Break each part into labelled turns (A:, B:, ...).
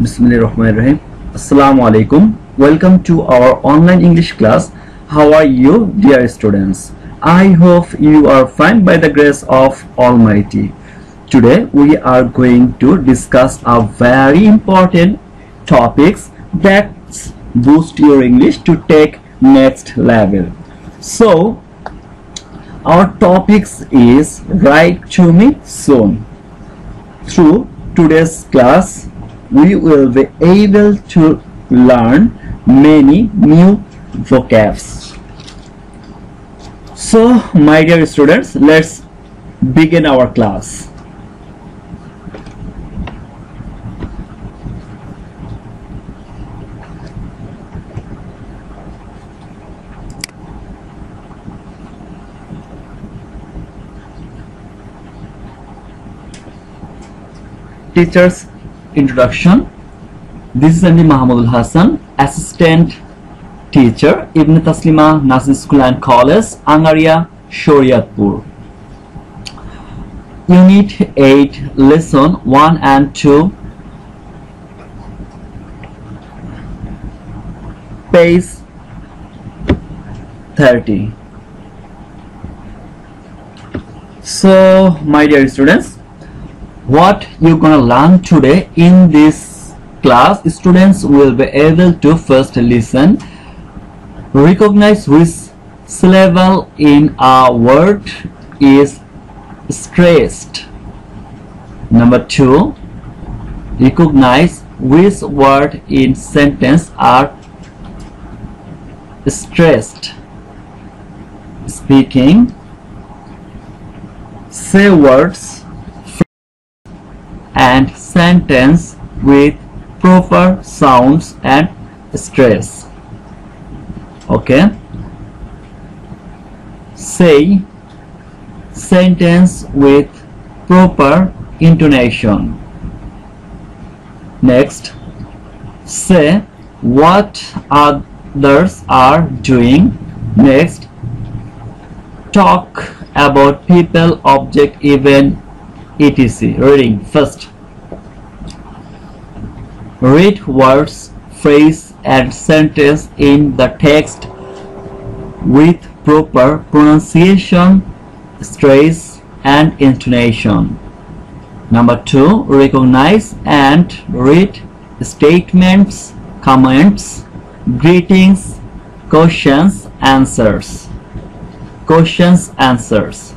A: Bismillahirrahmanirrahim. Assalamu alaikum. Welcome to our online English class. How are you, dear students? I hope you are fine by the grace of Almighty. Today we are going to discuss a very important topics that boost your English to take next level. So our topics is write to me soon. Through today's class, we will be able to learn many new vocabs. So, my dear students, let's begin our class. Teacher's introduction. This is MD Mahamudul Hassan, assistant teacher, Ibn Taslima Nazir School and College, Angaria, Shoriatpur. Unit 8, Lesson 1 and 2, page 30. So, my dear students, what you're gonna learn today in this class students will be able to first listen recognize which syllable in a word is stressed. Number two recognize which word in sentence are stressed. Speaking say words and sentence with proper sounds and stress. Okay? Say sentence with proper intonation. Next. Say what others are doing. Next. Talk about people object event etc. Reading first. Read words, phrase and sentence in the text with proper pronunciation, stress and intonation. Number two, recognize and read statements, comments, greetings, questions, answers. Questions, answers.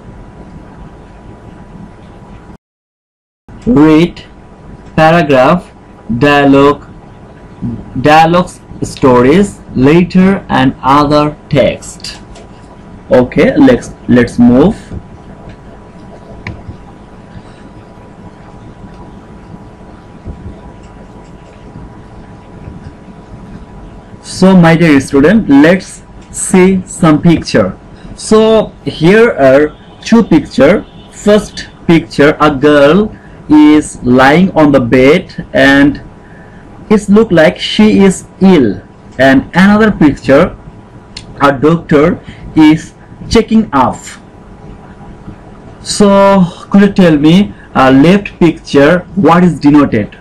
A: Read paragraph dialogue dialogues stories later and other text. Okay let's let's move. So my dear student let's see some picture. So here are two picture. First picture a girl is lying on the bed and it look like she is ill. And another picture a doctor is checking up so could you tell me uh, left picture what is denoted?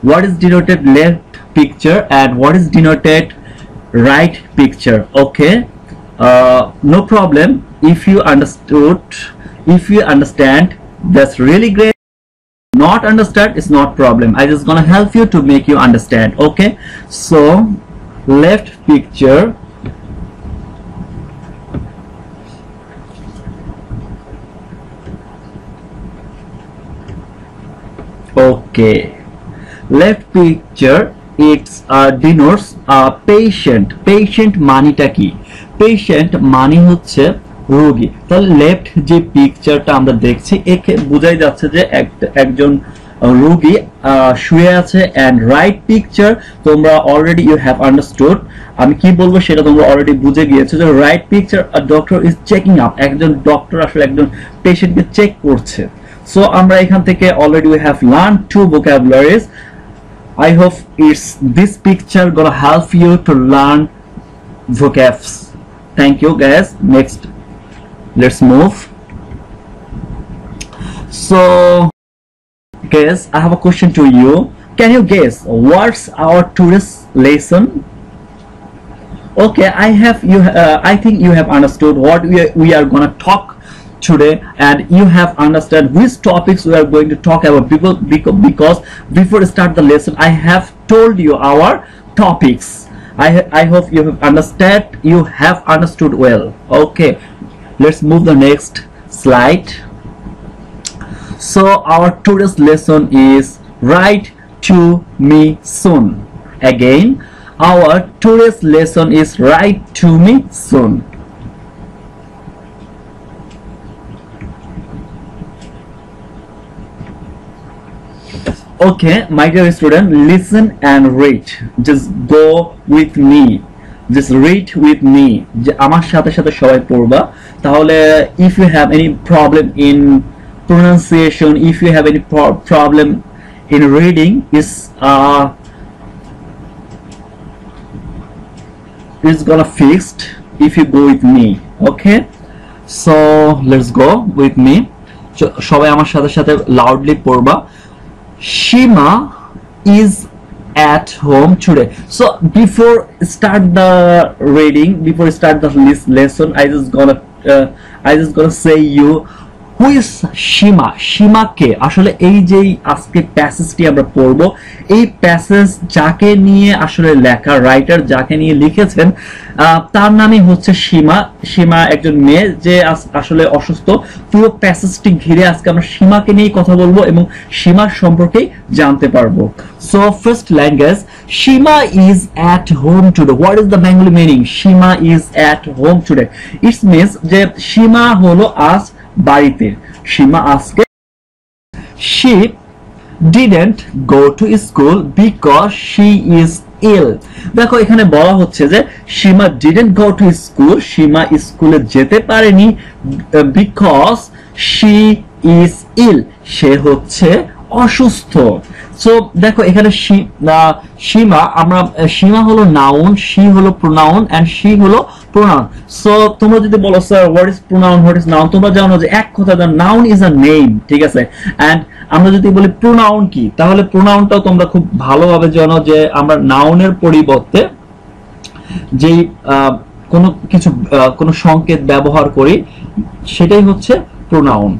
A: What is denoted left picture and what is denoted right picture? Okay? Uh, no problem. If you understood if you understand that's really great not understand is not problem i just gonna help you to make you understand okay so left picture okay left picture it's uh, denotes a patient patient মানিটা কি patient মানে হচ্ছে রোগী। তাহলে left যে পিকচারটা আমরা দেখছি, একে বোঝাই যাচ্ছে যে একজন রোগী শুয়ে আছে এন্ড রাইট পিকচার তোমরা অলরেডি ইউ হ্যাভ আন্ডারস্টুড আমি কি বলব সেটা তোমরা অলরেডি বুঝে গিয়েছো যে right picture doctor is checking up একজন ডক্টর আসলে একজন পেশেন্টকে চেক করছে। সো আমরা এখান থেকে already we have learn to vocabularies I hope it's this picture gonna help you to learn vocabs. Thank you, guys. Next let's move. So guys i have a question to you. Can you guess what's our today's lesson? Okay i have you uh, i think you have understood what we are, we are gonna talk today and you have understood which topics we are going to talk about because before start the lesson i have told you our topics. I i hope you have understood you have understood well. Okay let's move the next slide. So our today's lesson is write to me soon. Again our today's lesson is write to me soon. Okay my dear student listen and read. Just go with me just read with me যে আমার সাথে সাথে সবাই পড়বা তাহলে if you have any problem in pronunciation if you have any pro problem in reading is uh is gonna fixed if you go with me okay so let's go with me সবাই আমার সাথে সাথে loudly পড়বা Shima is at home today. So before start the reading, before start the lesson, I just gonna uh, I just gonna say you who is Shima? Shima কে? আসলে এই যে আজকে প্যাসেজটি আমরা পড়ব, এই প্যাসেজ যাকে নিয়ে আসলে লেখা রাইটার যাকে নিয়ে লিখেছেন তার নামই হচ্ছে সীমা সীমা একজন মেয়ে যে আসলে অসুস্থ। পুরো প্যাসেজটি ঘিরে আজকে আমরা সীমাকে নিয়েই কথা বলব এবং সীমার সম্পর্কেই জানতে পারব। So first language Seema is at home today what is the Bengali meaning Seema is at home today it's means যে সীমা হলো আজ বাড়িতে। সীমা আজকে she didn't go to school because she is ill দেখো, এখানে বলা হচ্ছে যে Seema didn't go to school Seema স্কুলে যেতে পারেনি বিকজ শি ইজ ইল সে হচ্ছে অসুস্থ। সো দেখো, এখানে সীমা, আমরা সীমা হলো নাউন সি হলো প্রোনাউন এন্ড শি হলো প্রোনাউন সো তোমরা যদি বলো sir what is pronoun what is noun তোমরা জানো যে এক কথা জানো নাউন ইজ আ নেম ঠিক আছে? এন্ড আমরা যদি বলি প্রোনাউন কি, তাহলে প্রোনাউনটাও তোমরা খুব ভালোভাবে জানো যে আমরা নাউনের পরিবর্তে যেই কোনো কিছু কোনো সংকেত ব্যবহার করি, সেটাই হচ্ছে প্রোনাউন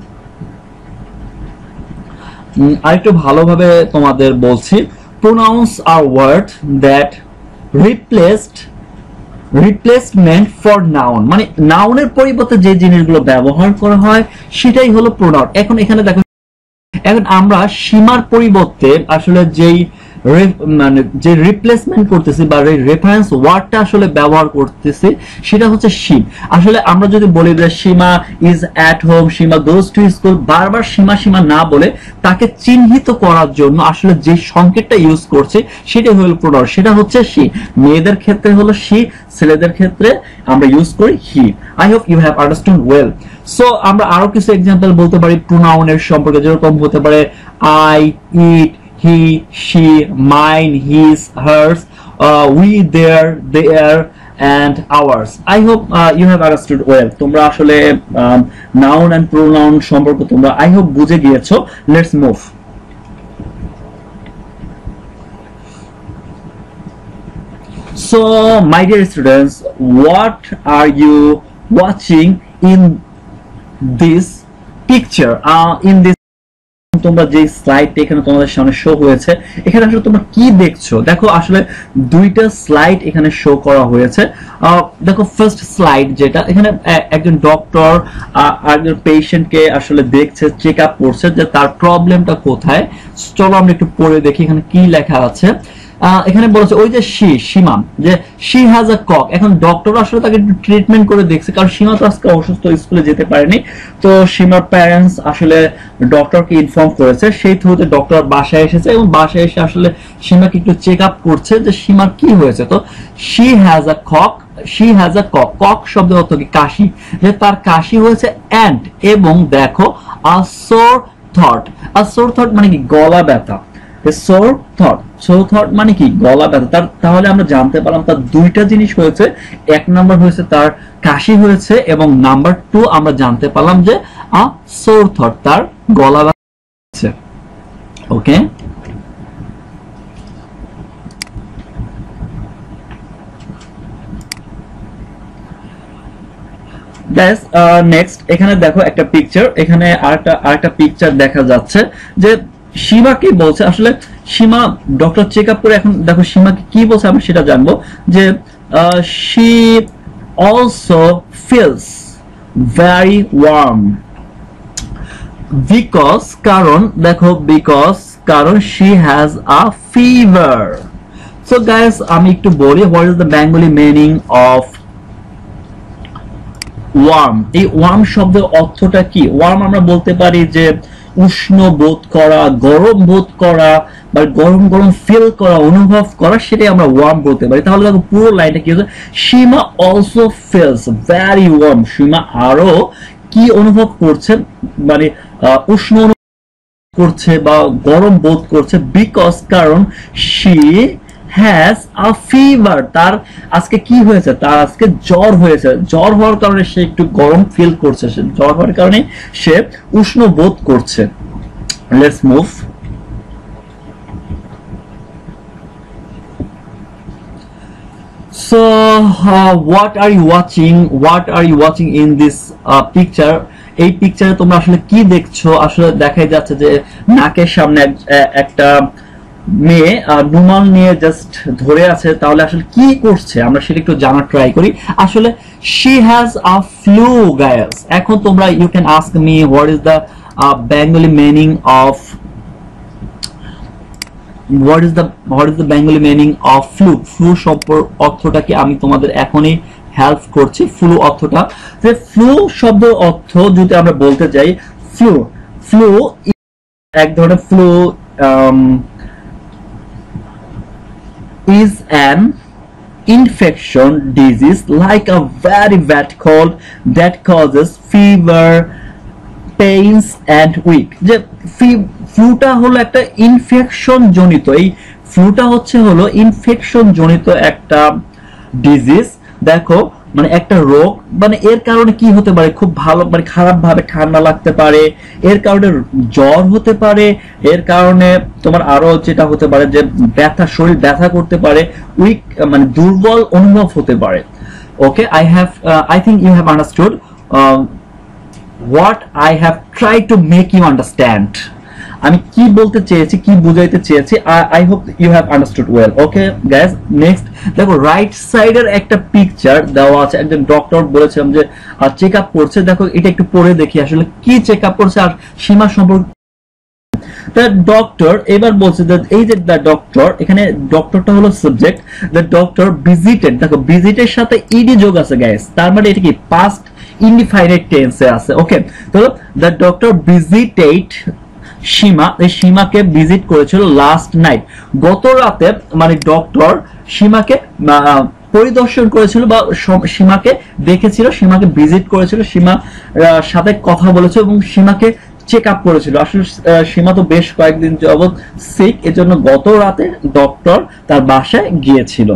A: আরেকটু ভালোভাবে তোমাদের বলছি। Pronouns R word that replaced replacement for noun মানে নাউনের পরিবর্তে যে জিনিসগুলো ব্যবহার করা হয়, সেটাই হলো প্রোনাউন এখন এখানে দেখো, এখন আমরা সীমার পরিবর্তে আসলে যেই মানে যে রিপ্লেসমেন্ট করতেছি বা রেফারেন্স ওয়ার্ডটা আসলে ব্যবহার করতেছি, সেটা হচ্ছে সীম। আসলে আমরা যদি বলি যে Seema is at home Seema goes to school বারবার সীমা সীমা না বলে তাকে চিহ্নিত করার জন্য আসলে যে সংকেতটা ইউজ করছে, সেটাই হলো প্রোনাউন সেটা হচ্ছে সি মেয়েদের ক্ষেত্রে হলো সি, ছেলেদের ক্ষেত্রে আমরা ইউজ করি he I hope you have understand well so আমরা আরও কিছু এক্সাম্পল বলতে পারি প্রোনাউনের সম্পর্কে, যেরকম হতে পারে I it he she mine his hers we their their and ours i hope uh, you have understood well তোমরা আসলে নাউন এন্ড প্রোনাউন সম্পর্কে তোমরা i hope বুঝে গিয়েছো move so my dear students what are you watching in this picture uh, in this তোমরা যে স্লাইডটা এখানে তোমাদের সামনে শো হয়েছে, এখানে আসলে তোমরা কি দেখছ? দেখো, আসলে দুইটা স্লাইড এখানে শো করা হয়েছে। দেখো ফার্স্ট স্লাইড যেটা, এখানে একজন ডক্টর একজন পেশেন্টকে আসলে দেখছে চেক আপ করছে যে তার প্রবলেমটা কোথায়। চলো আমরা একটু পড়ে দেখি এখানে কি লেখা আছে। এখানে বলেছে, ওই যে শি, সীমা, যে শি হ্যাজ আ কক এখন ডক্টর আসলে তাকে একটু ট্রিটমেন্ট করে দেখছে, কারণ সীমা তো আজকে অসুস্থ স্কুলে যেতে পারেনি। তো সীমার প্যারেন্টস আসলে ডক্টরকে ইনফর্ম করেছে, সেই থ্রুতে ডক্টর বাসায় এসেছে এবং বাসায় এসে আসলে সীমাকে একটু চেক আপ করছে যে সীমার কি হয়েছে। তো she has a cough she has a cough cough শব্দ অর্থ কি? কাশি। যে তার কাশি হয়েছে অ্যান্ড এবং দেখো আ থট আ থট মানে কি? গলা ব্যথা। সোর থট সো থট মানে কি? গলা ব্যথা। তার তাহলে আমরা জানতে পারলাম তার দুইটা জিনিস হয়েছে। এক নাম্বার হয়েছে তার কাশি হয়েছে এবং নাম্বার টু আমরা জানতে পারলাম যে, আ সোর থট তার গলা ব্যথা ওকে ব্যাস নেক্সট এখানে দেখো একটা পিকচার এখানে আর একটা পিকচার দেখা যাচ্ছে যে সীমাকে বলছে? আসলে সীমা ডক্টর চেক আপ করে এখন দেখো সীমাকে কি বলছে আমি সেটা জানব। যে she also feels very warm because কারণ, দেখো বিকজ কারণ she has a fever so guys আমি একটু বলি what is the Bengali meaning of warm এই ওয়ার্ম শব্দের অর্থটা কি? ওয়ার্ম আমরা বলতে পারি যে উষ্ণ বোধ করা, গরম বোধ করা, বা গরম গরম ফিল করা, অনুভব করা, সেটাই আমরা ওয়ার্ম বলতে পারি। তাহলে দেখো পুরো লাইনটা কি হচ্ছে? Seema also feels very warm Seema আরও কি অনুভব করছে? মানে উষ্ণ অনুভব করছে বা গরম বোধ করছে বিকজ কারণ শি হ্যাজ আ ফিভার তার আজকে কি হয়েছে? তার আজকে জ্বর হয়েছে। জ্বর হওয়ার কারণে সে একটু গরম ফিল করছে। সে জ্বর হওয়ার কারণে সে উষ্ণ বোধ করছে। Let's move So, uh, what are you watching? What are you watching in this uh, picture? এই পিকচারে তোমরা আসলে কি দেখছ? আসলে দেখাই যাচ্ছে যে নাকের সামনে একটা মেয়ে রুমাল নিয়ে জাস্ট ধরে আছে, তাহলে আসলে কি করছে? আমরা সেটা একটু জানার ট্রাই করি। আসলে she has a flu guys এখন তোমরা you can ask me what is the Bengali meaning of what is the what is the Bengali meaning of flu flu সম্পর্ক অর্থটা কি? আমি তোমাদের এখনই হেল্প করছি ফ্লু অর্থটা। যে ফ্লু শব্দ অর্থ যদি আমরা বলতে যাই ফ্লু ফ্লু এক ধরনের flu is an infection disease like a very bad cold that causes fever pains and weak যে ফ্লুটা হলো একটা ইনফেকশন জনিত। এই ফ্লুটা হচ্ছে হলো ইনফেকশন জনিত একটা ডিজিজ দেখো মানে একটা রোগ মানে এর কারণে কি হতে পারে? খুব ভালো মানে খারাপ ভাবে ঠান্ডা লাগতে পারে, এর কারণে জ্বর হতে পারে, এর কারণে তোমার আরও যেটা হতে পারে যে ব্যথা, শরীর ব্যথা করতে পারে উইক মানে দুর্বল অনুভব হতে পারে। Okay I have I think you have understood what I have try to make you understand আমি কি বলতে চেয়েছি, কি বুঝাইতে চেয়েছি I hope you have understood well okay guys next দেখো রাইট সাইডের একটা পিকচার দেওয়া আছে, একজন ডক্টর বলেছিলাম যে চেক আপ করছে, দেখো, এটা একটু পড়ে দেখি আসলে কি চেক আপ করছে আর সীমা সম্পর্কে। ডক্টর এবার বলছে এই যে দ্য ডক্টর এখানে ডক্টরটা হলো সাবজেক্ট দ্য ডক্টর ভিজিটেড দেখো ভিজিটের সাথে ইডি যোগ আছে গাইস তার মানে এটা কি পাস্ট ইনডিফাইনেট টেন্সে আছে ওকে তো দ্য ডক্টর ভিজিটেড সীমা, এই সীমাকে ভিজিট করেছিল লাস্ট নাইট গত রাতে মানে ডক্টর সীমাকে পরিদর্শন করেছিল বা সীমাকে দেখেছিল, সীমাকে ভিজিট করেছিল, সীমা সাথে কথা বলেছে এবং সীমাকে চেক আপ করেছিল। আসলে সীমা তো বেশ কয়েকদিন যাবৎ সিক এজন্য গত রাতে ডক্টর তার বাসায় গিয়েছিল।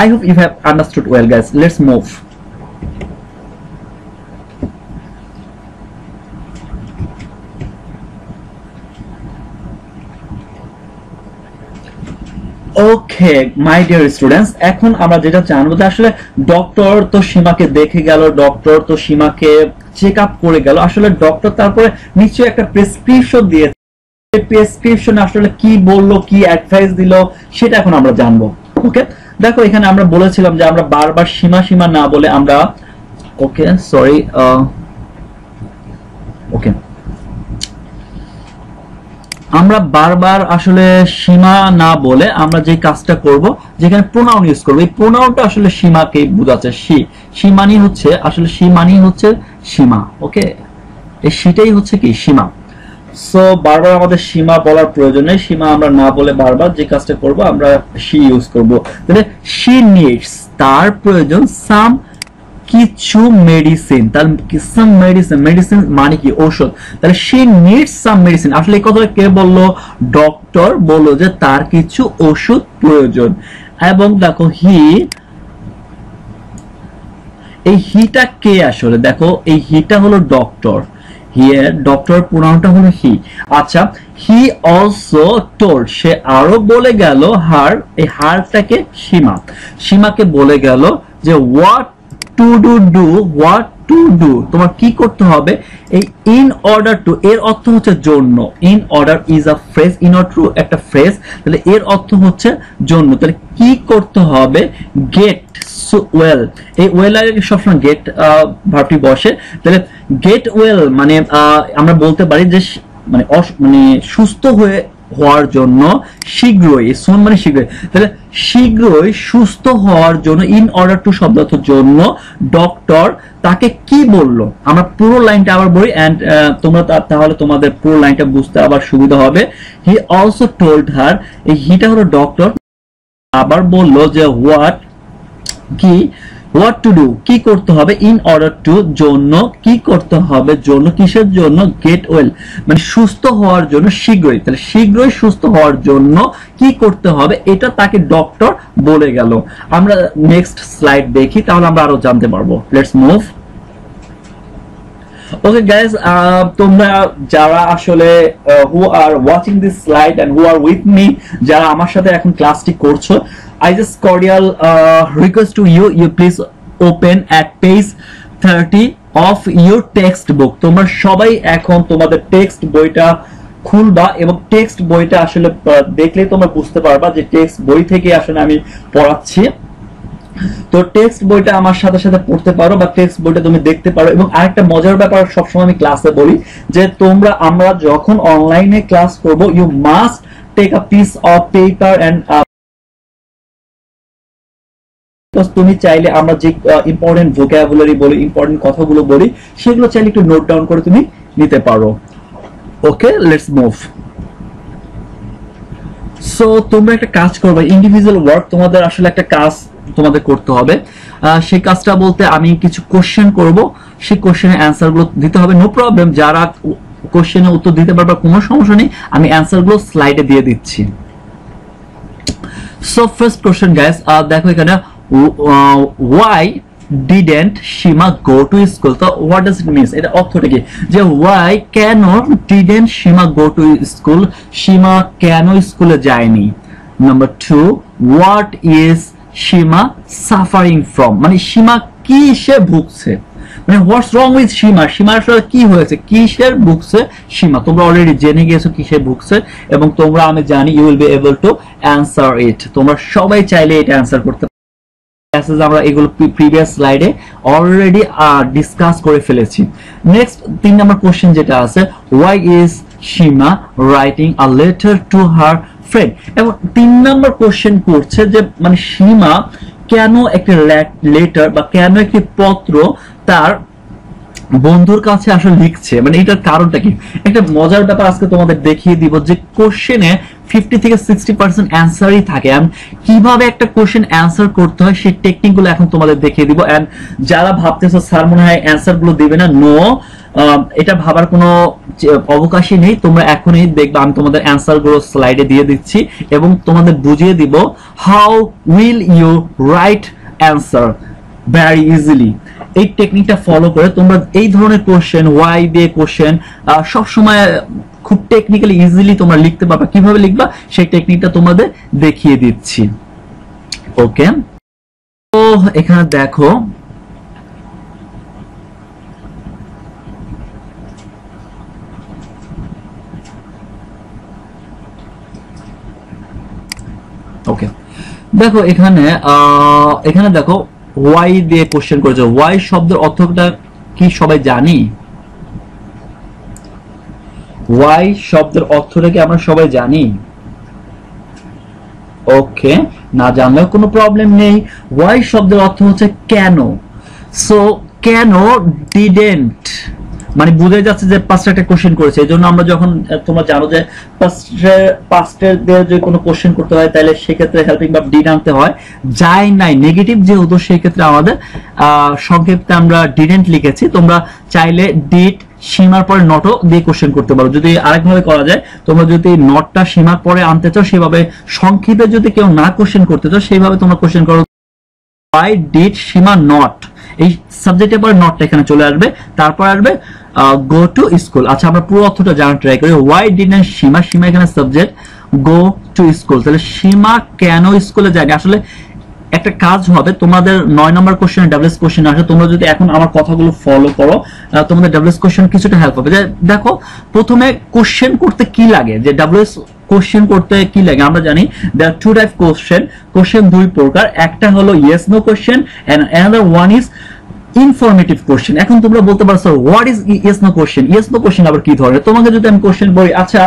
A: I hope you have understood well guys let's move okay my dear students এখন আমরা যেটা জানব যে আসলে ডক্টর তো সীমাকে দেখে গেল ডক্টর তো সীমাকে চেক আপ করে গেল। আসলে ডক্টর তারপরে নিশ্চয়ই একটা প্রেসক্রিপশন দিয়েছে। প্রেসক্রিপশন আসলে কি বলল, কি অ্যাডভাইস দিল, সেটা এখন আমরা জানব। ওকে দেখো, এখানে আমরা বলেছিলাম যে আমরা বারবার সীমা সীমা না বলে আমরা ওকে সরি ওকে আমরা বারবার আসলে সীমা না বলে আমরা যে কাজটা করব, যেখানে প্রোনাউন ইউজ করব, এই প্রোনাউনটা আসলে সীমাকে বোঝাচ্ছে, সী। সীমানি হচ্ছে, আসলে সীমানি হচ্ছে সীমা ওকে এই সেটাই হচ্ছে কি? সীমা। সো বারবার আমাদের সীমা বলার প্রয়োজন নেই, সীমা আমরা না বলে বারবার যে কাজটা করব, আমরা সি ইউজ করব। তাহলে শি নিডস তার প্রয়োজন সাম কিছু মেডিসিন তার সাম মেডিসিন মেডিসিন মানে কি? ঔষধ। তাহলে শি নিডস সাম মেডিসিন আসলে এই কথাটা কে বলল? ডক্টর বলল যে তার কিছু ওষুধ প্রয়োজন। এবং দেখো হি এই হিটা কে আসলে? দেখো, এই হিটা হলো ডক্টর হিয়ার ডক্টর প্রোনাউনটা হলো হি আচ্ছা হি অলসো টোল্ড সে আরও বলে গেল হার এই হারটাকে সীমা। সীমাকে বলে গেল যে what to do do what to do তোমার কি করতে হবে? এই ইন অর্ডার টু এর অর্থ হচ্ছে জন্য। In order is a phrase in order to একটা ফ্রেজ তাহলে এর অর্থ হচ্ছে জন্য। তাহলে কি করতে হবে? গেট ওয়েল এই ওয়েল আগে সবসময় গেট ভার্বটি বসে। তাহলে গেট ওয়েল মানে আমরা বলতে পারি যে মানে মানে সুস্থ হয়ে হওয়ার জন্য শীঘ্রই, সুন মানে শীঘ্রই। তাহলে শীঘ্রই সুস্থ হওয়ার জন্য ইন অর্ডার টু শব্দার্থ জন্য ডক্টর তাকে কি বলল? আমরা পুরো লাইনটা আবার বলি এন্ড তোমরা তাহলে তোমাদের পুরো লাইনটা বুঝতে আবার সুবিধা হবে। হি অলসো টোল্ড হার এই হিটা হলো ডক্টর আবার বলল যে হোয়াট কি হোয়াট টু ডু কি করতে হবে? ইন অর্ডার টু জন্য, কি করতে হবে? জন্য, কিসের জন্য? গেট ওয়েল মানে সুস্থ হওয়ার জন্য শীঘ্রই। তাহলে শীঘ্রই সুস্থ হওয়ার জন্য কি করতে হবে? এটা তাকে ডক্টর বলে গেল। আমরা নেক্সট স্লাইড দেখি, তাহলে আমরা আরও জানতে পারব। লেটস মুভ ওকে গাইজ তোমরা যারা আসলে who are watching this slide and who are with me যারা আমার সাথে এখন ক্লাসটি করছ I just cordial request to you you please open at page thirty of your textbook তোমরা সবাই এখন তোমাদের টেক্সট বইটা খুলবা এবং টেক্সট বইটা আসলে আহ, দেখলেই তোমরা বুঝতে পারবা যে টেক্সট বই থেকে আসলে আমি পড়াচ্ছি। তো টেক্সট বইটা আমার সাথে সাথে পড়তে পারো বা টেক্সট বইটা তুমি দেখতে পারো এবং আরেকটা মজার ব্যাপার সবসময় আমি ক্লাসে বলি যে তোমরা, আমরা যখন অনলাইনে ক্লাস করব you must take a piece of paper and তুমি চাইলে আমরা যে ইম্পর্টেন্ট ভোকাবুলারি বলি ইম্পর্টেন্ট কথাগুলো বলি, সেগুলো চাইলে একটু নোট ডাউন করে তুমি নিতে পারো। ওকে লেটস মুভ সো তোমরা একটা কাজ করবে ইন্ডিভিজুয়াল ওয়ার্ক তোমাদের আসলে একটা কাজ তোমাদের করতে হবে। সেই কাজটা বলতে আমি কিছু কোশ্চেন করব। সেই কোশ্চেনের অ্যান্সারগুলো দিতে হবে নো প্রবলেম যারা কোশ্চেনের উত্তর দিতে পারবে, কোনো সমস্যা নেই। আমি অ্যান্সারগুলো স্লাইডে দিয়ে দিচ্ছি। সো ফার্স্ট কোশ্চেন গাইস দেখো এখানে why didn't Seema go to school তো হোয়াট ডাজ ইট মিনস এটা অর্থটা কি? যে ওয়াই কেন didn't Seema go to school Seema কেন স্কুলে যায়নি? Number two what is Seema suffering from মানে সীমা কি সে ভুগছে? মানে হোয়াটস রং উইথ সীমা? সীমার আসলে কি হয়েছে? কিসের ভুগছে সীমা? তোমরা অলরেডি জেনে গিয়েছো কিসে ভুগছে, এবং তোমরা, আমি জানি you will be able to answer it তোমরা সবাই চাইলে এটা অ্যান্সার করতে প্যাসেজ আমরা এগুলো প্রিভিয়াস স্লাইডে অলরেডি ডিসকাস করে ফেলেছি। নেক্সট তিন নম্বর কোশ্চেন যেটা আছে why is Seema writing a letter to her friend এবং তিন নম্বর কোশ্চেন করছে যে মানে সীমা কেন একটি লেটার বা কেন একটি পত্র তার বন্ধুর কাছে আসলে লিখছে? মানে এটার কারণটা কি? একটা মজার ব্যাপার আজকে তোমাদের দেখিয়ে দিব যে কোশ্চেনে ফিফটি থেকে সিক্সটি পার্সেন্ট অ্যান্সারই থাকে। And কীভাবে একটা কোশ্চেন অ্যান্সার করতে হয় সেই টেকনিকগুলো এখন তোমাদের দেখিয়ে দিব। এন্ড যারা ভাবতেছো, স্যার মনে হয় অ্যান্সারগুলো দিবে না নো এটা ভাবার কোনো অবকাশই নেই। তোমরা এখনই দেখবে, আমি তোমাদের অ্যান্সারগুলো স্লাইডে দিয়ে দিচ্ছি এবং তোমাদের বুঝিয়ে দিব how will you write answer very easily এই টেকনিকটা ফলো করে তোমরা এই ধরনের কোশ্চেন ওয়াই দিয়ে কোশ্চেন সব সময় খুব টেকনিক্যালি ইজিলি তোমরা লিখতে পারবে। কীভাবে লিখবা? সেই টেকনিকটা তোমাদের দেখিয়ে দিচ্ছি। ওকে তো, এখানে দেখো ওকে দেখো এখানে এখানে দেখো ওয়াই দিয়ে কোশ্চেন করেছে। ওয়াই শব্দের অর্থটা কি সবাই জানি? ওয়াই শব্দের অর্থটা কি আমরা সবাই জানি? ওকে না জানলেও কোনো প্রবলেম নেই। ওয়াই শব্দের অর্থ হচ্ছে কেন? সো কেন ডিডেন্ট মানে বুঝে যাচ্ছে যে পাঁচটা একটা কোশ্চেন করেছে। এই জন্য আমরা যখন তোমরা জানো যে পাস্টের দিয়ে যে কোনো কোশ্চেন করতে হয়, তাহলে সেক্ষেত্রে হেল্পিং বা ডিড আনতে হয়। যাই নাই নেগেটিভ যেহেতু সেই ক্ষেত্রে আমাদের সংক্ষেপে আমরা ডিডেন্ট লিখেছি। তোমরা চাইলে ডিড সীমার পরে নটও দিয়ে কোশ্চেন করতে পারো। যদি আরেকভাবে করা যায়, তোমরা যদি নটটা সীমার পরে আনতে চাও, সেভাবে সংক্ষেপে যদি কেউ না কোশ্চেন করতে চাও, সেইভাবে তোমরা কোশ্চেন করো ওয়াই ডিড সীমা নট এই সাবজেক্টের পরে নটটা এখানে চলে আসবে। তারপর আসবে গো টু স্কুল আচ্ছা আমরা পুরো অর্থটা জানার ট্রাই করি। ওয়াই ডিড সীমা সীমা এখানে সাবজেক্ট গো টু স্কুল তাহলে সীমা কেন স্কুলে যায়নি? আসলে একটা কাজ হবে, তোমাদের নয় নম্বর কোশ্চেন ডাব্লিউএস কোশ্চেন আসে, তোমরা যদি এখন আমার কথাগুলো ফলো করো তোমাদের ডাব্লিউএস কোশ্চেন কিছুটা হেল্প হবে। যে দেখো, প্রথমে কোশ্চেন করতে কি লাগে? যে ডাব্লিউএস কোশ্চেন করতে কি লাগে? আমরা জানি there two type question question দুই প্রকার, একটা হলো yes no question and another one is informative question এখন তোমরা বলতে পারছ what is yes no question yes no question আবার কি ধরনের? তোমাকে যদি আমি কোশ্চেন বলি আচ্ছা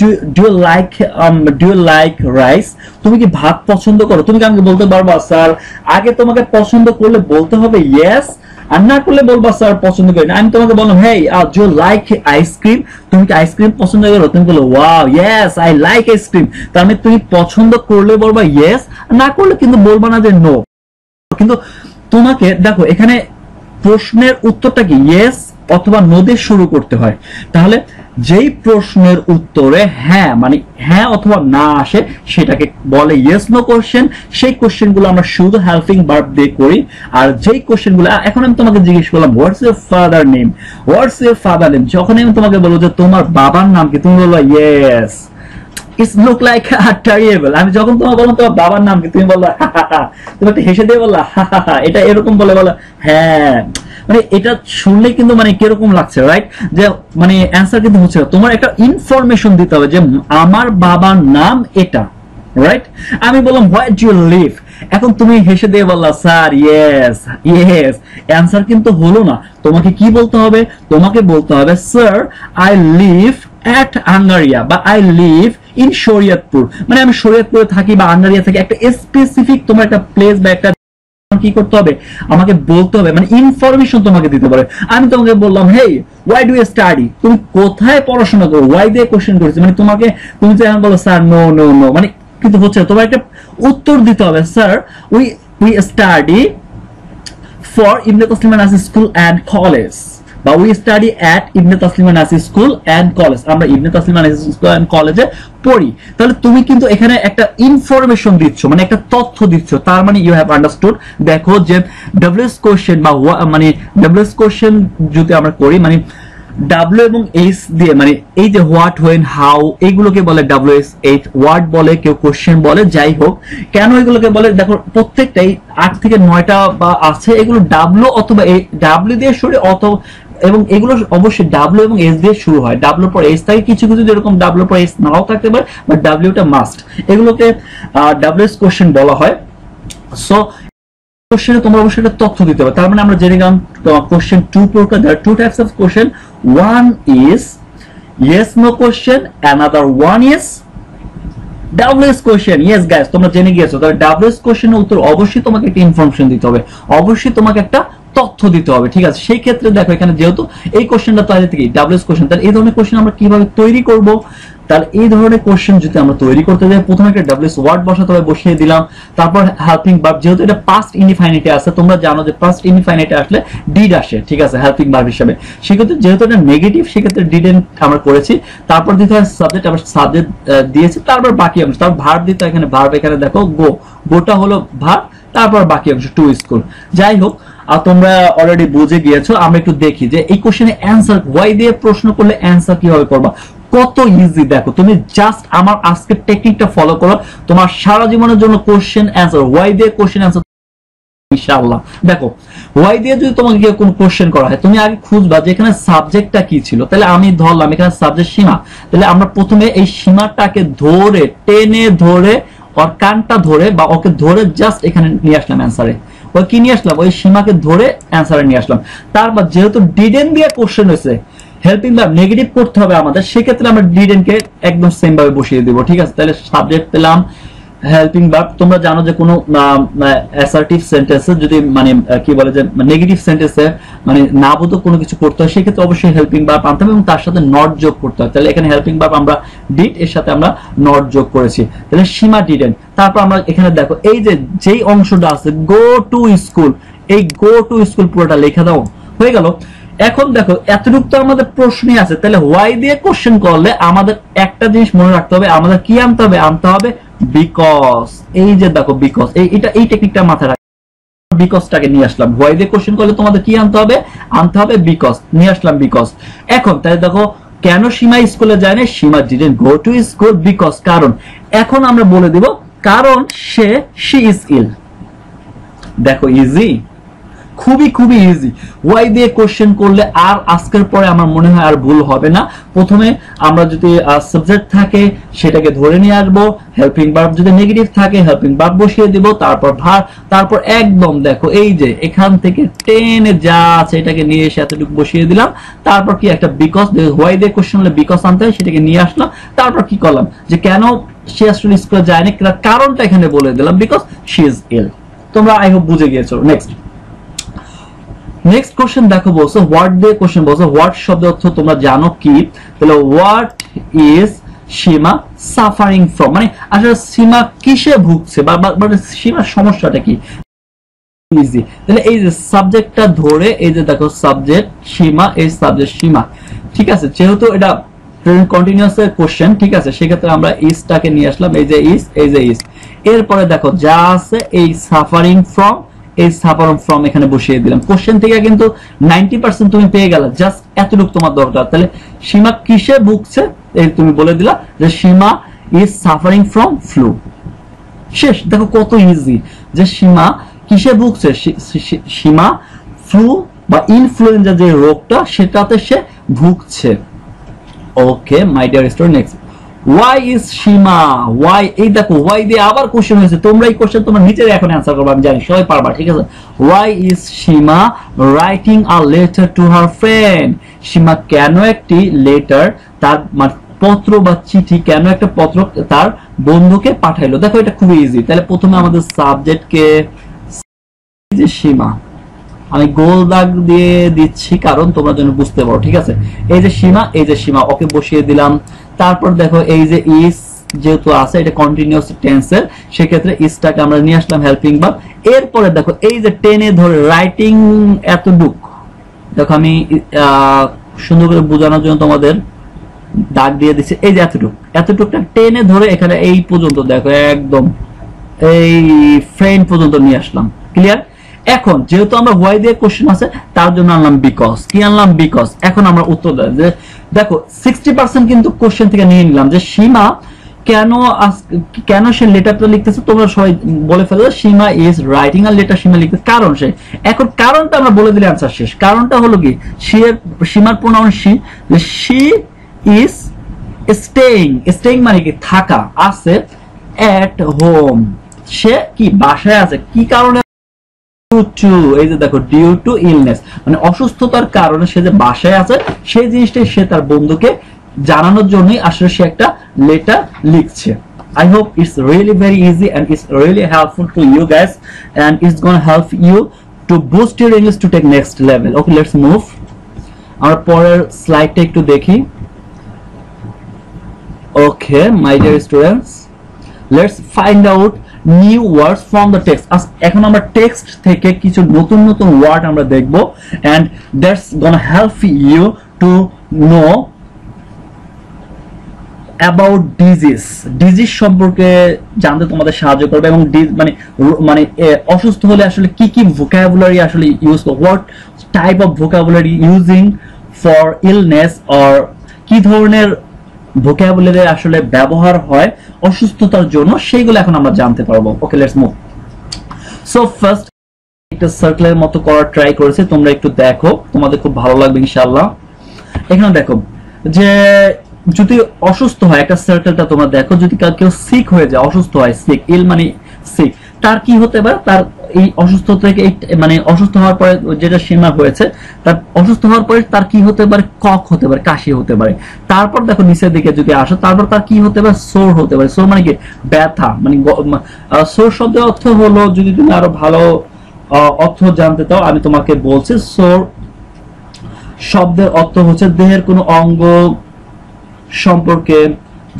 A: do you like do you like rice তুমি কি ভাত পছন্দ করো? তুমি কি আমাকে বলতে পারবা, স্যার, আগে তোমাকে পছন্দ করলে বলতে হবে ইয়েস আর না করলে বলবা, স্যার, পছন্দ করি না। আমি তোমাকে বললাম হেই ডু লাইক আইসক্রিম তুমি কি আইসক্রিম পছন্দ করো? তুমি বলো wow yes I like ice cream তার মানে তুমি পছন্দ করলে বলবা ইয়েস না করলে কিন্তু বলবা না যে নো কিন্তু তোমাকে, দেখো, এখানে প্রশ্নের উত্তরটা কি? ইয়েস অথবা নো শুরু করতে হয়। তাহলে যেই প্রশ্নের উত্তরে হ্যাঁ মানে হ্যাঁ অথবা না আসে, সেটাকে বলে ইয়েস নো কোশ্চেন সেই কোশ্চেনগুলো আমরা শুধু হেল্পিং ভার্ব দিয়ে করি। আর যেই কোশ্চেনগুলো এখন আমি তোমাকে জিজ্ঞেস করলাম what's your father name what's your father name যখন আমি তোমাকে বলব যে তোমার বাবার নাম কি, তুমি বলব yes it's look like terrible আমি যখন তোমার বললাম, তোমার বাবার নাম কি? তুমি বললা তুমি একটা হেসে দিয়ে বললা এটা এরকম বলে বলো হ্যাঁ। মানে এটা শুনলে কিন্তু মানে কীরকম লাগছে রাইট যে মানে অ্যান্সার কিন্তু হচ্ছে তোমার একটা ইনফরমেশন দিতে হবে যে আমার বাবার নাম এটা রাইট আমি বললাম হোয়াট ইউ লিভ এখন তুমি হেসে দিয়ে বললা স্যার ইয়েস ইয়েস অ্যান্সার কিন্তু হলো না। তোমাকে কি বলতে হবে? তোমাকে বলতে হবে sir I live at Angaria বা আই লিভ ইন শরিয়তপুর মানে আমি শরিয়তপুরে থাকি বা আঙ্গারিয়া থাকি, একটা স্পেসিফিক তোমার একটা প্লেস বা একটা কি করতে হবে? আমাকে বলতে হবে মানে ইনফরমেশন তোমাকে দিতে পারে আমি তোমাকে বললাম হেই ওয়াই ডু স্টাডি তুমি কোথায় পড়াশোনা করো? ওয়াই দিয়ে কোশ্চেন করেছি? মানে তোমাকে, তুমি এখন বলো স্যার নো নো নো মানে কিন্তু হচ্ছে। তোমার একটা উত্তর দিতে হবে sir we we study for Ibne Taslima Nasi school and college বা we study at Ibne Taslima Nasi school and college আমরা ইবনে তাসলিমা নাসি স্কুল অ্যান্ড কলেজে পড়ি। তাহলে তুমি কিন্তু এখানে একটা ইনফরমেশন দিচ্ছ মানে একটা তথ্য দিচ্ছ। তার মানে ইউ হ্যাভ আন্ডারস্টুড দেখো যে ডাব্লিউএস কোশ্চেন বা মানে ডাব্লিউএস কোশ্চেন যদি আমরা করি মানে ডাব্লিউ এবং এইচ দিয়ে মানে এই যে হোয়াট হোয়েন হাউ এইগুলোকে বলে ডাব্লিউ এস এইচ ওয়ার্ড বলে, কেউ কোশ্চেন বলে, যাই হোক, কেন এগুলোকে বলে, দেখো প্রত্যেকটাই আট থেকে নয়টা বা আছে, এগুলো ডাব্লিউ অথবা এই ডাব্লিউ দিয়ে শুরু অথবা এবং এগুলো অবশ্যই ডাব্লিউ এবং এস দিয়ে শুরু হয়। ডাব্লিউ পর এস থাকে, কিছু কিছু যেরকম ডাব্লিউ পর এস নাও থাকতে পারে বাট ডাব্লিউটা মাস্ট এগুলোকে ডাব্লিউ এস কোশ্চেন বলা হয়। সো কোশ্চেনে তোমরা অবশ্যই একটা তথ্য দিতে হবে তার মানে আমরা জেনে গেলাম কোশ্চেন টু প্রকার। There two types of question one is yes no question another one is WS question yes guys তোমরা জেনে গিয়েছো। তবে ডাব্লিউএস কোশ্চেনের উত্তর অবশ্যই তোমাকে একটা ইনফরমেশন দিতে হবে। অবশ্যই তোমাকে একটা তথ্য দিতে হবে, ঠিক আছে? সেই ক্ষেত্রে দেখো এখানে যেহেতু এই কোশ্চেনটা তো আগে থেকে ডাব্লিউএস কোশ্চেন তাহলে এই ধরনের কোশ্চেন আমরা কীভাবে তৈরি করব? তাহলে এই ধরনের কোশ্চেন যদি আমরা তৈরি করতে যাই, প্রথমে একটা ডাব্লিউএস ওয়ার্ড বসাতে হবে, বসিয়ে দিলাম। তারপর হেল্পিং ভার্ব যেহেতু এটা পাস্ট ইনডিফাইনিটে আছে, তোমরা জানো যে পাস্ট ইনডিফাইনিটে আসলে ডিড আসে, ঠিক আছে হেল্পিং ভার্ব হিসেবে। সেক্ষেত্রে যেহেতু এটা নেগেটিভ সেক্ষেত্রে ডিডেন আমরা করেছি। তারপর দিতে হয় সাবজেক্ট আবার সাবজেক্ট দিয়েছি, তারপর বাকি অংশ। তারপর ভার্ব দিতে এখানে ভার্ব এখানে দেখো গো গোটা হলো ভার্ব তারপর বাকি অংশ টু স্কুল যাই হোক তোমরা অলরেডি বুঝে গিয়েছো, আমরা একটু দেখি যে এই কোশ্চেনে অ্যান্সার ওয়াই দিয়ে প্রশ্ন করলে অ্যান্সার কীভাবে করবা? কত ইজি দেখো, তুমি জাস্ট আমার আজকের টেকনিকটা ফলো করো, তোমার সারা জীবনের জন্য কোশ্চেন অ্যান্সার ওয়াই দিয়ে কোশ্চেন অ্যান্সার ইনশাআল্লাহ। দেখো ওয়াই দিয়ে যদি তোমাকে কোনো কোশ্চেন করা হয়, তুমি আগে খুঁজবা যে এখানে সাবজেক্টটা কি ছিল। তাহলে আমি ধরলাম, এখানে সাবজেক্ট সীমা। তাহলে আমরা প্রথমে এই সীমাটাকে ধরে, টেনে ধরে, ওর কানটা ধরে বা ওকে ধরে জাস্ট এখানে নিয়ে আসলাম অ্যান্সারে ওই কি নিয়ে আসলাম? ওই সীমাকে ধরে অ্যান্সারে নিয়ে আসলাম। তারপর যেহেতু ডিডেন দিয়ে কোশ্চেন হয়েছে হেল্পিং ভার্ব নেগেটিভ করতে হবে আমাদের, সেক্ষেত্রে আমরা ডিডেন কে একদম সেম ভাবে বসিয়ে দিব, ঠিক আছে? তাহলে সাবজেক্ট পেলাম হেল্পিং ভার্ব তোমরা জানো যে কোনো অ্যাসার্টিভ সেন্টেন্সে যদি মানে কি বলে যে নেগেটিভ সেন্টেন্সে মানে না বোধক কোনো কিছু করতে হয়, সেক্ষেত্রে অবশ্যই হেল্পিং ভার্ব আনতে হবে এবং তার সাথে নট যোগ করতে হয়। তাহলে এখানে হেল্পিং ভার্ব আমরা ডিড এর সাথে আমরা নট যোগ করেছি। তাহলে সীমা ডিডেন তারপর আমরা এখানে দেখো, এই যে, যেই অংশটা আছে গো টু স্কুল এই গো টু স্কুল পুরোটা লেখা দাও। হয়ে গেল। এখন দেখো, এতটুকু তো আমাদের প্রশ্নই আছে। তাহলে হোয়াই দিয়ে কোশ্চেন করলে আমাদের একটা জিনিস মনে রাখতে হবে, আমাদের কি আনতে হবে? আনতে হবে বিকজ এই যে দেখো বিকজ এই এটা এই টেকনিকটা মাথায় বিকজটাকে নিয়ে আসলাম। দিয়ে কোশ্চেন করলে তোমাদের কি আনতে হবে? আনতে হবে বিকজ নিয়ে আসলাম বিকজ এখন, তাহলে দেখো, কেন সীমা স্কুলে যায় না Seema didn't go to school because কারণ, এখন আমরা বলে দিব, কারণ সে শি ইজ ইল দেখো ইজি খুবই খুবই ইজি ওয়াই দিয়ে কোশ্চেন করলে আর আজকের পরে আমার মনে হয় আর ভুল হবে না? প্রথমে আমরা যদি সাবজেক্ট থাকে, সেটাকে ধরে নিয়ে আসব। হেল্পিং ভার্ব যদি নেগেটিভ থাকে হেল্পিং ভার্ব বসিয়ে দিব। তারপর ভার তারপর একদম দেখো, এই যে এখান থেকে টেনে যা আছে এটাকে নিয়ে এসে এতটুকু বসিয়ে দিলাম। তারপর কি একটা বিকজ ওয়াই দিয়ে কোশ্চেন হলে বিকজ আনতে হয়, সেটাকে নিয়ে আসলাম। তারপর কি করলাম? যে কেন সে আসলে স্কুলে যায়নি, কারণটা এখানে বলে দিলাম বিকজ শি ইজ ইল তোমরা আই হোপ বুঝে গিয়েছো। নেক্সট নেক্সট কোশ্চেন দেখো বলছো হোয়াট দিয়ে কোশ্চেন বলছো হোয়াট শব্দ অর্থ তোমরা জানো কি? তাহলে what is Seema suffering from মানে আসলে সীমা কিসে ভুগছে বা মানে সীমার সমস্যাটা কি? ইজি তাহলে এই যে সাবজেক্টটা ধরে, এই যে দেখো সাবজেক্ট সীমা, এই সাবজেক্ট সীমা, ঠিক আছে? যেহেতু এটা কন্টিনিউয়াস এর কোশ্চেন ঠিক আছে? সেক্ষেত্রে আমরা ইসটাকে নিয়ে আসলাম, এই যে ইস এই যে ইস এরপরে দেখো, যা আছে এই সাফারিং ফ্রম এই সাফারিং ফ্রম এখানে বসিয়ে দিলাম। কোশ্চেন থেকে কিন্তু নাইনটি পার্সেন্ট তুমি পেয়ে গেলে জাস্ট এতটুকু তোমার দরকার। তাহলে সীমা কিসে ভুগছে? এই তুমি বলে দিলা যে Seema is suffering from flu শেষ, দেখো কত ইজি যে সীমা কিসে ভুগছে? সীমা ফ্লু বা ইনফ্লুয়েঞ্জা যে রোগটা, সেটাতে সে ভুগছে। Okay my dear student next why is Seema why এই দেখো ওয়াই দিয়ে আবার কোশ্চেন হয়েছে। তোমরা এই কোশ্চেন তোমরা নিচে এখন অ্যান্সার করবে, আমি জানি, সবাই পারবা, ঠিক আছে? Why is Seema writing a letter to her friend Seema কেন একটি লেটার তার মানে পত্র বা চিঠি, কেন একটা পত্র তার বন্ধুকে পাঠাইলো? দেখো, এটা খুবই ইজি তাহলে প্রথমে আমাদের সাবজেক্টকে যে সীমা আমি গোল দাগ দিয়ে দিচ্ছি, কারণ তোমরা যেন বুঝতে পারো, ঠিক আছে? এই যে সীমা এই যে সীমা ওকে বসিয়ে দিলাম। তারপর দেখো এই যে ইস যেহেতু আছে, এটা কন্টিনিউয়াস টেন্সের সেক্ষেত্রে ইসটাকে আমরা নিয়ে আসলাম হেল্পিং ভাব এরপরে দেখো এই যে টেনে ধরে রাইটিং এতটুক। দেখো আমি সুন্দর করে বোঝানোর জন্য তোমাদের দাগ দিয়ে দিচ্ছি। এই যে এতটুক। এতটুকটা টেনে ধরে এখানে এই পর্যন্ত দেখো, একদম এই ফ্রেন্ড পর্যন্ত নিয়ে আসলাম। ক্লিয়ার এখন যেহেতু আমরা হোয়াই দিয়ে কোশ্চেন আছে, তার জন্য আনলাম বিকজ কি আনলাম বিকজ এখন আমরা উত্তর দেয় যে, দেখো সিক্সটি পার্সেন্ট কিন্তু কোশ্চেন থেকে নিয়ে নিলাম যে, সীমা কেন কেন সে লেটারটা লিখতেছে? তোমরা সবাই বলে ফেলো Seema is writing a letter Seema লিখতেছে। কারণ সে এখন কারণটা আমরা বলে দিলে আনসার শেষ। কারণটা হলো কি? সে সীমার প্রোনাউন সি, যে সি ইজ স্টেইং স্টেইং মানে কি? থাকা, আছে এট হোম সে কি? বাসায় আছে। কি কারণে টু এই যে দেখো ডিউ টু ইলনেস মানে অসুস্থতার কারণে সে যে বাসায় আছে সেই জিনিসটাই সে তার বন্ধুকে জানানোর জন্যই আসলে সে একটা লেটার লিখছে I hope it's really very easy and it's really helpful to you guys and it's gonna help you to boost your English to take next level. Okay, let's move. আমরা পরের স্লাইডটা একটু দেখি Okay, my dear students, let's find out new words from the text এখন আমরা text থেকে কিছু নতুন নতুন ওয়ার্ড আমরা দেখব, and that's gonna help you to know about disease. Disease সম্পর্কে জানতে তোমাদের সাহায্য করবে, এবং মানে মানে অসুস্থ হলে আসলে কি কি ভোকাবুলারি আসলে ইউজ করব what type of vocabulary using for illness or কি ধরনের ভোকাবুলারি আসলে ব্যবহার হয় অসুস্থতার জন্য, সেইগুলো এখন আমরা জানতে পারব। Okay let's move so first একটা সার্কেলের মতো করার ট্রাই করেছে, তোমরা একটু দেখো, তোমাদের খুব ভালো লাগবে ইনশাআল্লাহ। এখানে দেখো, যে যদি অসুস্থ হয়, একটা সার্কেলটা তোমরা দেখো, যদি কাউ- সিক হয়ে যায়, অসুস্থ হয় সিক ইল মানে সিক তার কি হতে পারে? তার এই অসুস্থ থেকে মানে অসুস্থ হওয়ার পরে যেটা সীমা হয়েছে, তার অসুস্থ হওয়ার পরে তার কি হতে পারে? কক হতে পারে, কাশি হতে পারে। তারপর দেখো নিচের দিকে যদি আসো, তারপর তার কি হতে পারে? সোর হতে পারে। সোর মানে কি? ব্যথা মানে সোর শব্দের অর্থ হলো যদি তুমি আরও ভালো অর্থ জানতে চাও, আমি তোমাকে বলছি, সোর শব্দের অর্থ হচ্ছে দেহের কোনো অঙ্গ সম্পর্কে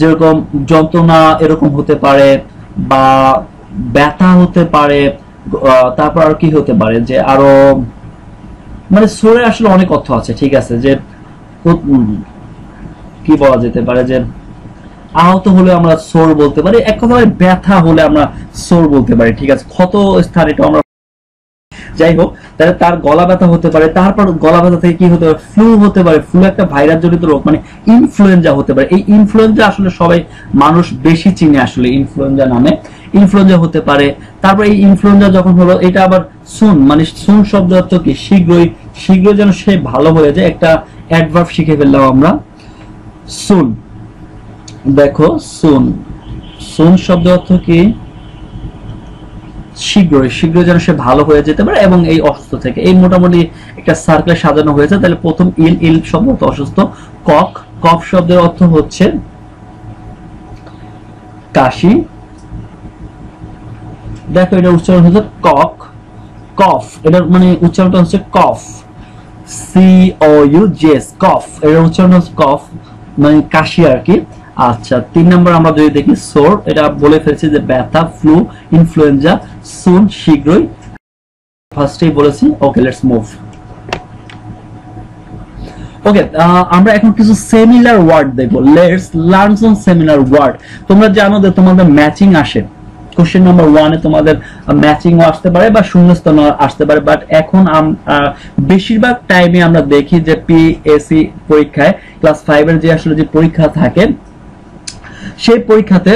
A: যেরকম যন্ত্রণা এরকম হতে পারে বা ব্যথা হতে পারে তারপর আর কি হতে পারে যে আরও মানে সোরে আসলে অনেক অর্থ আছে, ঠিক আছে, যে কি বলা যেতে পারে যে আহত হলে আমরা সোর বলতে পারি, এক কথায় ব্যথা হলে আমরা সোর বলতে পারি, ঠিক আছে, ক্ষত স্থান এটা আমরা যাই হোক, তাহলে তার গলা ব্যথা হতে পারে, তারপর গলা ব্যথা থেকে কি হতে পারে, ফ্লু হতে পারে, ফ্লু একটা ভাইরাস জনিত রোগ মানে ইনফ্লুয়েঞ্জা হতে পারে, এই ইনফ্লুয়েঞ্জা আসলে সবাই, মানুষ বেশি চিনে আসলে ইনফ্লুয়েঞ্জা নামে ইনফ্লুয়েঞ্জা হতে পারে। তারপর এই ইনফ্লুয়েঞ্জা যখন হলো, এটা আবার সুন মানে সুন শব্দ অর্থ কি? শীঘ্রই শীঘ্র যেন সে ভালো হয়ে যায়, একটা অ্যাডভার্ব শিখে ফেললাম আমরা। সুন দেখো সুন সুন শব্দ অর্থ কি? শীঘ্রই শীঘ্রই যেন সে ভালো হয়ে যেতে পারে এবং এই অসুস্থ থেকে। এই মোটামুটি একটা সার্কেল সাজানো হয়েছে, তাহলে প্রথম ইল ইল শব্দ অসুস্থ। কক কফ শব্দের অর্থ হচ্ছে কাশি। দেখো এটা উচ্চারণ হচ্ছে কক। কফ এটার মানে উচ্চারণটা হচ্ছে cough. C O U G H cough. এটার উচ্চারণ হচ্ছে কফ মানে কাশি আর কি। আচ্ছা তিন নম্বর আমরা যদি দেখি, সোর, এটা বলে ফেলছি যে ব্যথা, ফ্লু ইনফ্লুয়েঞ্জা সুন শীঘ্রই। ফার্স্টেই বলেছি ওকে লেটস মুভ ওকে আমরা এখন কিছু সেমিলার ওয়ার্ড দেখব। Let's learn some similar word তোমরা জানো যে তোমাদের ম্যাচিং আসে। কোশ্চেন নাম্বার ওয়ানে তোমাদের ম্যাচিং আসতে পারে বা শূন্যস্থান আসতে পারে বাট এখন বেশিরভাগ টাইমে আমরা দেখি যে পিএসসি পরীক্ষায় ক্লাস ফাইভের যে আসলে যে পরীক্ষা থাকে, সেই পরীক্ষাতে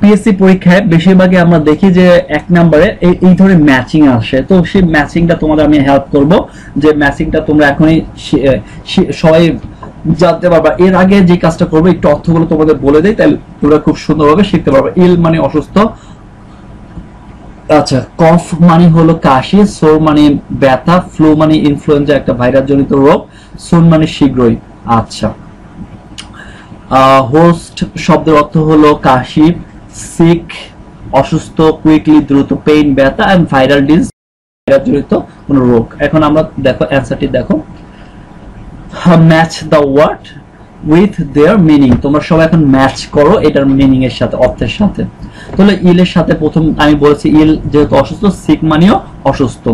A: পিএসসি পরীক্ষায় বেশিরভাগই আমরা দেখি যে এক নম্বরে এই ধরনের ম্যাচিং আসে। তো সেই ম্যাচিংটা তোমাদের আমি হেল্প করব, যে ম্যাচিংটা তোমরা এখনই সবাই জানতে পারবা। এর আগে যে কাজটা করব, একটু অর্থগুলো তোমাদের বলে দেয় তাহলে তোমরা খুব সুন্দরভাবে শিখতে পারবে। ইল মানে অসুস্থ। আচ্ছা কফ মানে হলো কাশি, সোর মানে ব্যথা, ফ্লু মানে ইনফ্লুয়েঞ্জা, একটা ভাইরাস জনিত রোগ, সুন মানে শীঘ্রই। আচ্ছা। হোস্ট শব্দের অর্থ হলো কাশি, সিক, অসুস্থ, কুইকলি, দ্রুত, পেইন, ব্যথা এন্ড ভাইরাল ডিজ ভাইরাস জনিত কোন রোগ। এখন আমরা দেখো, অ্যান্সারটি দেখো। Match the word with their meaning. তোমরা সবাই এখন ম্যাচ করো এটার মিনিং এর সাথে, অর্থের সাথে। তাহলে ইলের সাথে প্রথম আমি বলেছি, ইল যেহেতু অসুস্থ সিক মানেও অসুস্থ।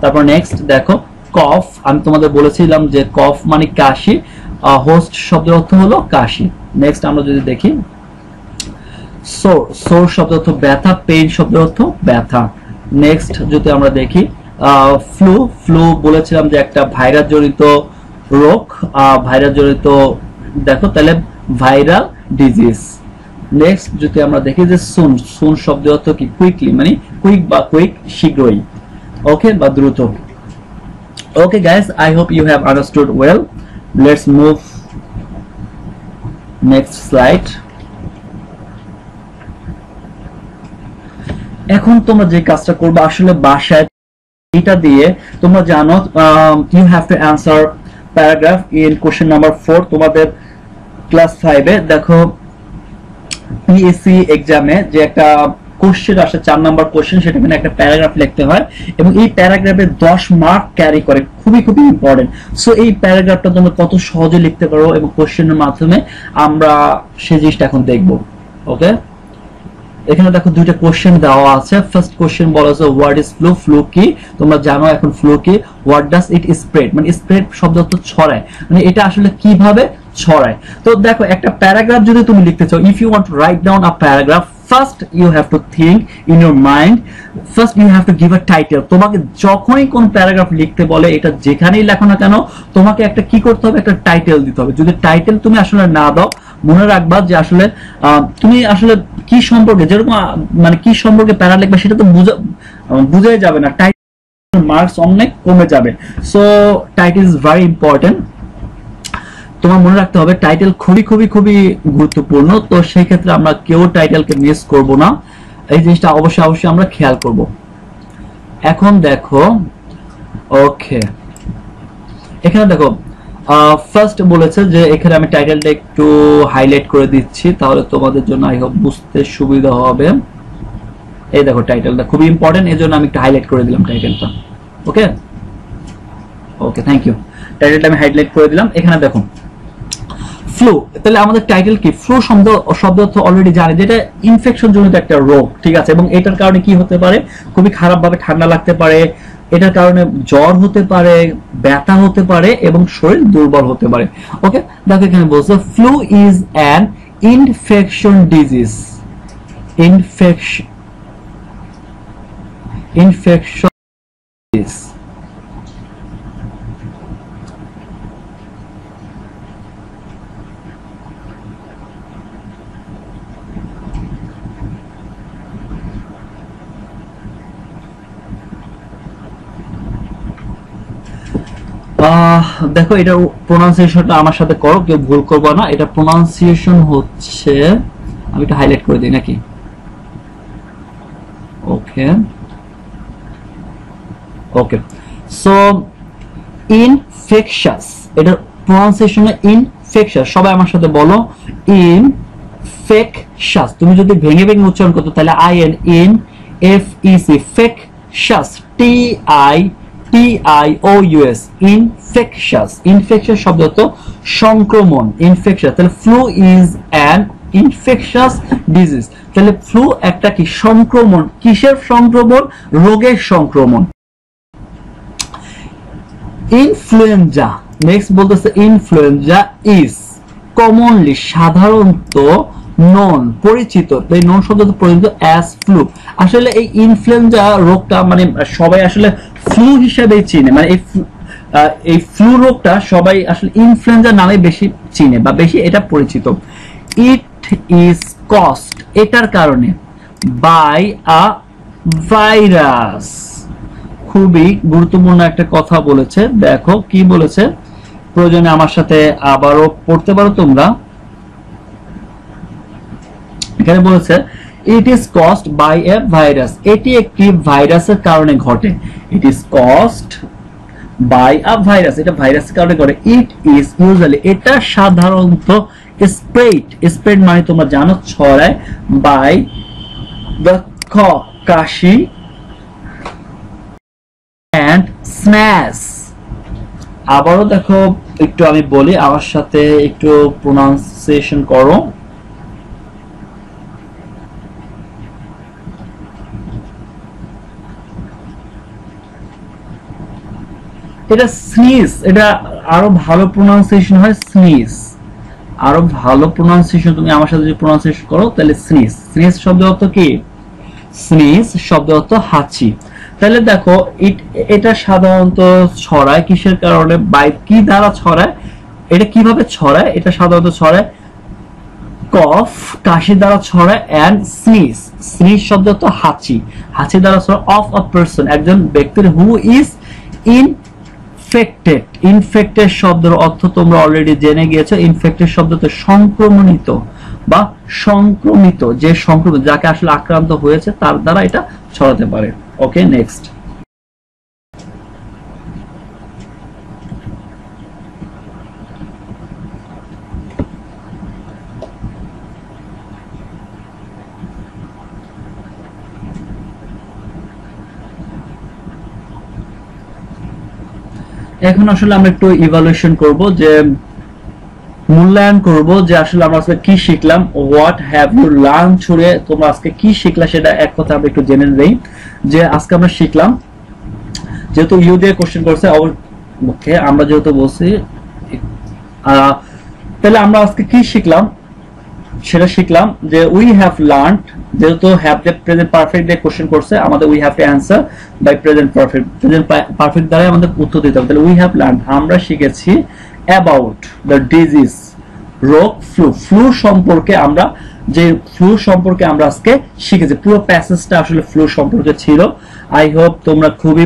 A: তারপর নেক্সট দেখো, কফ। আমি তোমাদের বলেছিলাম যে কফ মানে কাশি হোস্ট শব্দের অর্থ হলো কাশি। নেক্সট আমরা যদি দেখি সোর সোর শব্দ অর্থ ব্যথা পেইন শব্দের অর্থ ব্যথা। নেক্সট যদি আমরা দেখি ফ্লু ফ্লু বলেছিলাম যে একটা ভাইরাস জনিত রোগ ভাইরাস জনিত দেখো তাহলে ভাইরাল ডিজিজ। নেক্সট যদি আমরা দেখি যে সুন সুন শব্দ অর্থ কি? কুইকলি মানে কুইক বা কুইক শীঘ্রই। ওকে বা দ্রুত। Okay guys I hope you have understood well let's move next slide এখন তোমরা যে কাজটা করবে, আসলে বাসায় এটা দিয়ে তোমরা জানো you have to answer paragraph in question number four, তোমাদের ক্লাস ফাইভে দেখো পিএসসি এক্সামে যে একটা কোশ্চেন আসে, চার নাম্বার কোশ্চেন, সেটা মানে একটা প্যারাগ্রাফ লিখতে হয় এবং এই প্যারাগ্রাফে দশ মার্ক ক্যারি করে, খুবই খুবই ইম্পর্টেন্ট সো এই প্যারাগ্রাফটা তোমরা কত সহজে লিখতে পারো এবং কোশ্চেনের মাধ্যমে আমরা সেই জিনিসটা এখন দেখব ওকে এখানে দেখো দুইটা কোশ্চেন দেওয়া আছে। ফার্স্ট কোশ্চেন বলা আছে হোয়াট ইজ ফ্লু ফ্লু কি? তোমরা জানো এখন ফ্লু কি। হোয়াট ডাজ ইট স্প্রেড মানে স্প্রেড শব্দ তো ছড়ায়। মানে এটা আসলে কীভাবে ছড়ায়? তো দেখো, একটা প্যারাগ্রাফ যদি তুমি লিখতে চাও if you want write down a paragraph first you have to think in your mind first you have to give a title তোমাকে যখনই কোন প্যারাগ্রাফ লিখতে বলে, এটা যেখানেই লেখো না কেন, তোমাকে একটা কি করতে হবে? একটা টাইটেল দিতে হবে। যদি টাইটেল তুমি আসলে না দাও, মনে রাখবা যে আসলে তুমি আসলে কি সম্পর্কে, যেরকম মানে কি সম্পর্কে প্যারা লিখবে সেটা তো বুঝা বুঝাই যাবে না। টাইটেল মার্কস অনেক কমে যাবে। So title is very important তোমার মনে রাখতে হবে টাইটেল খুবই খুবই খুবই গুরুত্বপূর্ণ, তো সেই ক্ষেত্রে আমরা কেউ টাইটেলকে মিস করব না। এই জিনিসটা অবশ্যই অবশ্যই আমরা খেয়াল করব। এখন দেখো ওকে এখানে দেখো ফার্স্ট বলেছে যে এখানে আমি টাইটেলটা একটু হাইলাইট করে দিচ্ছি, তাহলে তোমাদের জন্য আই হোপ বুঝতে সুবিধা হবে। এই দেখো টাইটেলটা খুবই ইম্পর্টেন্ট এই জন্য আমি একটু হাইলাইট করে দিলাম টাইটেলটা ওকে ওকে থ্যাংক ইউ টাইটেলটা আমি হাইলাইট করে দিলাম। এখানে দেখো ফ্লু তাহলে আমাদের টাইটেল কি? ফ্লু শব্দ শব্দ অর্থ অলরেডি জানি, যেটা ইনফেকশন জনিত একটা রোগ, ঠিক আছে? এবং এটার কারণে কি হতে পারে? খুবই খারাপ ভাবে ঠান্ডা লাগতে পারে, এটার কারণে জ্বর হতে পারে, ব্যথা হতে পারে এবং শরীর দুর্বল হতে পারে। ওকে দেখো এখানে বলছে flu is an infection disease infection infection disease ah, দেখো, এটা প্রোনাউন্সিয়েশনটা আমার সাথে করো, কেউ ভুল করব না। এটা প্রোনাউন্সিয়েশন হচ্ছে, আমি একটু হাইলাইট করে দিই নাকি? ওকে ওকে সো ইনফেকশাস এটার প্রোনাউন্সিয়েশন ইনফেকশাস সবাই আমার সাথে বলো ইন ইনফেকশাস তুমি যদি ভেঙে ভেঙে উচ্চারণ করতে, তাহলে I N in F E C fectious T I T I O U S infectious infectious শব্দ হতো সংক্রমণ ইনফেকশাস তাহলে flu is an infectious disease তাহলে ফ্লু একটা কি? সংক্রমণ। কিসের সংক্রমণ? রোগের সংক্রমণ। ইনফ্লুয়েঞ্জা নেক্সট বলতেছে ইনফ্লুয়েঞ্জা ইজ কমনলি সাধারণত নন পরিচিত। তো এই নন শব্দটা পরিচিত অ্যাজ ফ্লু আসলে এই ইনফ্লুয়েঞ্জা রোগটা মানে সবাই আসলে ফ্লু হিসেবেই চিনে মানে এই এই ফ্লু রোগটা সবাই আসলে ইনফ্লুয়েঞ্জা নামে বেশি চিনে বা বেশি এটা পরিচিত। ইট ইজ কস্ট এটার কারণে বাই আ ভাইরাস খুবই গুরুত্বপূর্ণ একটা কথা বলেছে, দেখো কি বলেছে। প্রয়োজনে আমার সাথে আবারও পড়তে পারো তোমরা। এখানে বলেছে it is caused by a virus এটি একটি ভাইরাসের কারণে ঘটে। It is caused by a virus এটা ভাইরাসের কারণে ঘটে। ইট ইজ ইউজুয়ালি এটা সাধারণত স্প্রেড স্প্রেড মানে তোমরা জানো, ছড়ায় বাই দ্য কাশি অ্যান্ড স্ম্যাশ আবারও দেখো, একটু আমি বলি, আমার সাথে একটু প্রোনাউন্সিয়েশন করো। এটা স্নিজ এটা আরও ভালো প্রোনাউন্সিয়েশন হয় স্নিজ আরও ভালো প্রোনাউন্সিয়েশন তুমি আমার সাথে যদি প্রোনাউন্সিয়েশন করো, তাহলে স্নিজ স্নিজ শব্দ অর্থ কি? স্নিজ শব্দ অর্থ হাঁচি। তাহলে দেখো এটা সাধারণত ছড়ায়, কিসের কারণে? বাই কি দ্বারা ছড়ায়? এটা কীভাবে ছড়ায়? এটা সাধারণত ছড়ায় কফ কাশি দ্বারা ছড়ায় অ্যান্ড স্নিজ স্নিজ শব্দ তো হাঁচি। হাঁচি দ্বারা ছড়ায় অফ আ পার্সন একজন ব্যক্তির হু ইজ ইনফেক্টেড ইনফেক্টেড শব্দের অর্থ তোমরা অলরেডি জেনে গিয়েছো ইনফেক্টেড শব্দ তো সংক্রমণিত বা সংক্রমিত, যে সংক্রমিত, যাকে আসলে আক্রান্ত হয়েছে, তার দ্বারা এটা ছড়াতে পারে। ওকে নেক্সট এখন আসলে আমরা একটু ইভালুয়েশন করব যে, মূল্যায়ন করব যে আসলে আমরা আজকে কি শিখলাম হোয়াট হ্যাভ ইউ লার্ন ছুড়ে তোমরা আজকে কি শিখলা সেটা এক কথা আমরা একটু জেনে নেই। যে আজকে আমরা শিখলাম, যেহেতু ইউ দিয়ে কোশ্চেন করছে ওকে আমরা যেহেতু বলছি তাহলে আমরা আজকে কি শিখলাম? সেটা শিখলাম যে উই হ্যাভ লার্ন যেহেতু হ্যাভ প্রেজেন্ট পারফেক্ট দিয়ে কোশ্চেন করছে, আমাদের we have to answer by present perfect present perfect দ্বারাই আমাদের উত্তর দিতে হবে। তাহলে উই হ্যাভ লার্ন আমরা শিখেছি অ্যাবাউট দ্য ডিজিজ রোগ ফ্লু ফ্লু সম্পর্কে আমরা, যে ফ্লু সম্পর্কে আমরা আজকে শিখেছি। পুরো প্যাসেজটা আসলে ফ্লু সম্পর্কে ছিল। আই হোপ তোমরা খুবই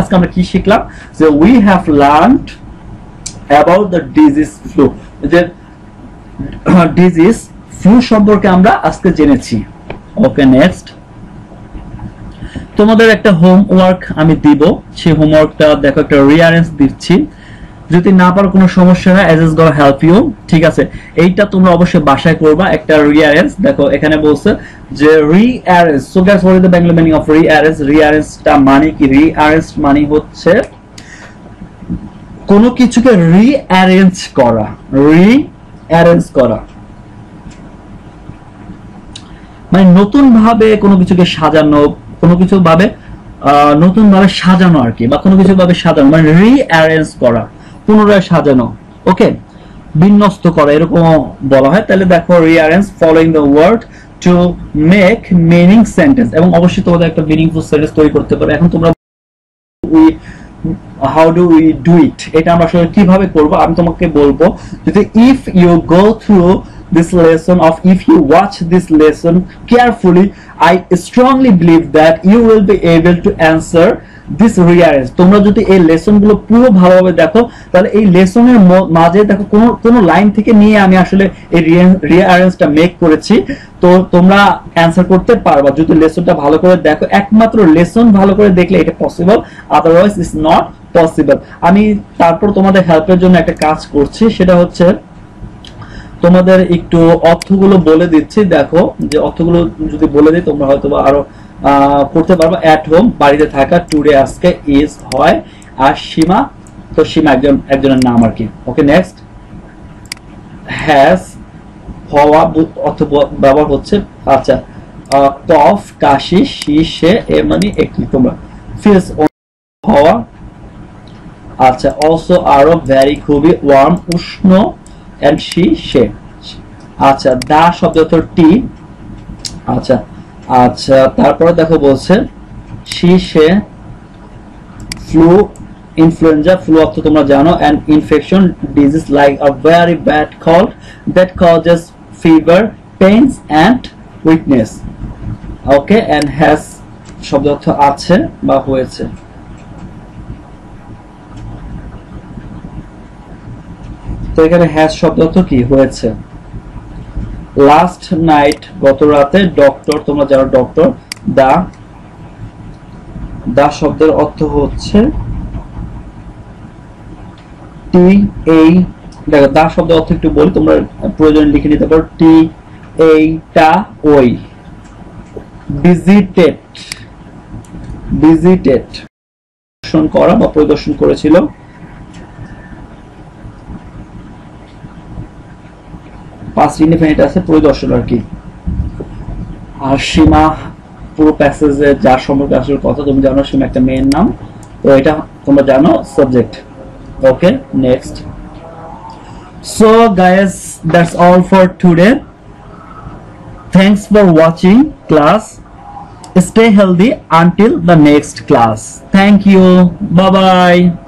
A: আজকে আমরা কি শিখলাম? যে we have learned about the disease flu যে ডিজিজ ফ্লু সম্পর্কে আমরা আজকে জেনেছি। ওকে নেক্সট তোমাদের একটা হোমওয়ার্ক আমি দিব। সেই হোমওয়ার্কটা দেখো, একটা রিয়ারেন্স দিচ্ছি। যদি না পারো, কোনো সমস্যা হয় as is go help you ঠিক আছে? এইটা তোমরা অবশ্যই বাসায় করবা, একটা রিয়ারেন্স দেখো, এখানে বলছে যে rearrange so guys what is the Bangla meaning of rearrange রিঅ্যারেঞ্জটা মানে কি? রিঅ্যারেঞ্জ মানে হচ্ছে কোনো কিছুকে রিঅ্যারেঞ্জ করা রিঅ্যারেঞ্জ করা। মানে নতুন ভাবে কোনো কিছুকে সাজানো, কোনো কিছু ভাবে নতুন ভাবে সাজানো আর কি, বা কোনো কিছু ভাবে সাজানো মানে রিঅ্যারেঞ্জ করা, পুনরায় সাজানো। ওকে? বিন্যস্ত করা, এরকম বলা হয়। তাহলে দেখো rearrange following the word to make meaning sentence এবং অবশ্যই তোমাদের একটা মিনিংফুল সেন্টেন্স তৈরি করতে পারো। এখন তোমরা how do we do it এটা আমরা আসলে কীভাবে করব আমি তোমাকে বলব যদি if you go through this lesson of if you watch this lesson carefully i strongly believe that you will be able to answer this rearrange তোমরা যদি এই লেসনগুলো পুরো ভালোভাবে দেখো, তাহলে এই লেসনের মাঝে দেখো কোন কোন লাইন থেকে নিয়ে আমি আসলে এই রিয়ারেঞ্জটা মেক করেছি। তো তোমরা অ্যান্সার করতে পারবা যদি লেসনটা ভালো করে দেখো। একমাত্র লেসন ভালো করে দেখলে এটা possible otherwise is not possible আমি তারপর তোমাদের হেল্পের জন্য একটা কাজ করছি, সেটা হচ্ছে তোমাদের একটু অর্থগুলো বলে দিচ্ছি। দেখো যে অর্থগুলো যদি বলে দিই, তোমরা হয়তো আরও করতে পারব অ্যাট হোম বাড়িতে থাকা টুডে আজকে ইজ হয়, আর সীমা, তো সীমা একজন, একজনের নাম আর কি। ওকে নেক্সট হ্যাজ হওয়া অর্থ ব্যবহার হচ্ছে আচ্ছা কফ কাশি শীষে এ মানে একটি তোমরা। ফিলস হওয়া আচ্ছা অলসো আরও ভ্যারি খুবই ওয়ার্ম উষ্ণ এন্ড শি সে। আচ্ছা দা শব্দ টি। আচ্ছা আচ্ছা তারপরে দেখো বলছে, শীর্ষে ফ্লু ইনফ্লুয়েঞ্জা ফ্লু অর্থ তোমরা জানো and infection disease like a very bad cold that causes fever pains and weakness okay and has শব্দ অর্থ আছে বা হয়েছে। তো এখানে হ্যাজ শব্দ অর্থ কি? হয়েছে। লাস্ট নাইট গত রাতে ডক্টর তোমরা যারা ডক্টর দা দা শব্দের অর্থ হচ্ছে টি এই দেখো, দা শব্দের অর্থ একটু বলি, তোমরা প্রয়োজন লিখে নিতে পারো টি এই টা ওই ভিজিটেড ভিজিটেড করা বা পরিদর্শন করেছিল। পাঁচ ইন্ডিপেন্ডেন্ট আছে পরিদর্শন আর কি। আর সীমা, পুরো প্যাসেজে যার সম্পর্কে আসলে কথা তুমি জানো, সীমা একটা মেয়ের নাম। তো এটা তোমরা জানো subject okay next so guys that's all for today thanks for watching class stay healthy until the next thank you. Bye bye